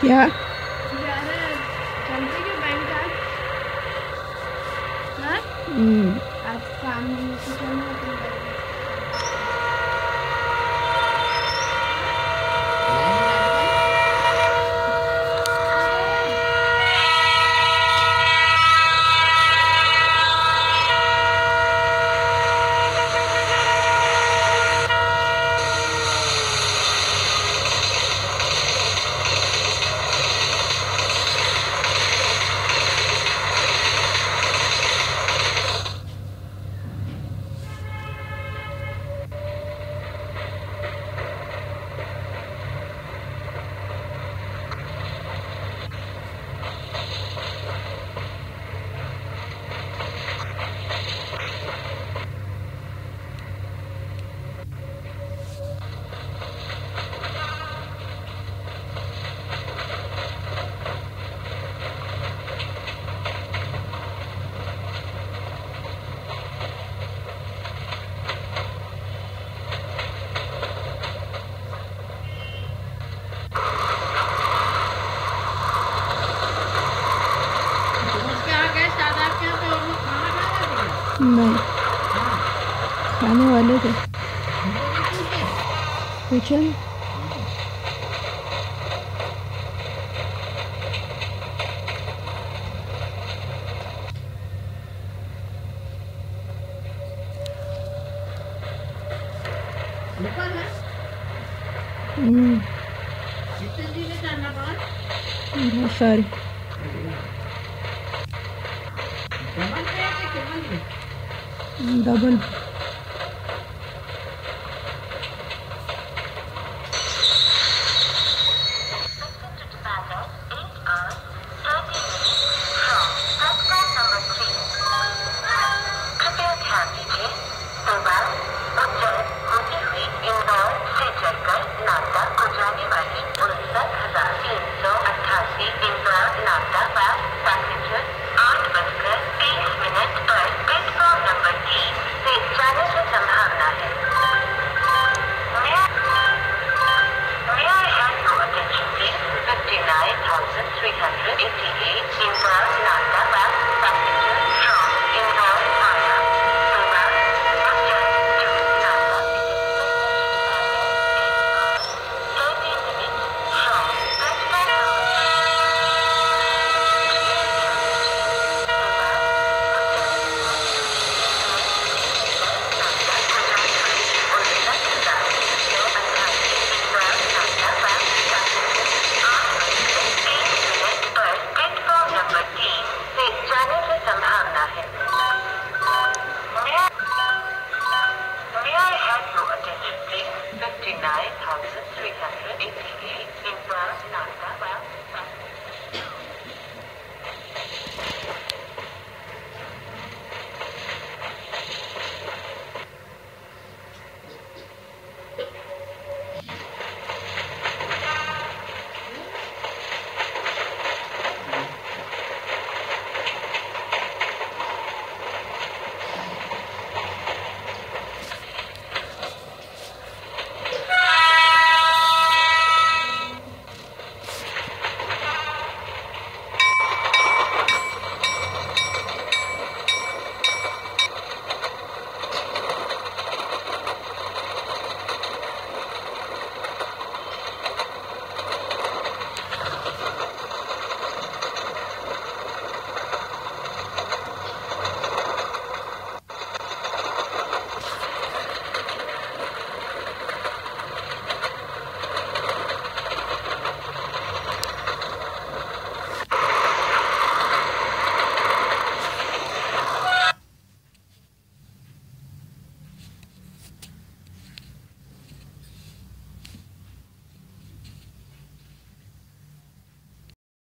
क्या हम्म आप काम नहीं करते one over. We're chilling. Mm. Oh. Double.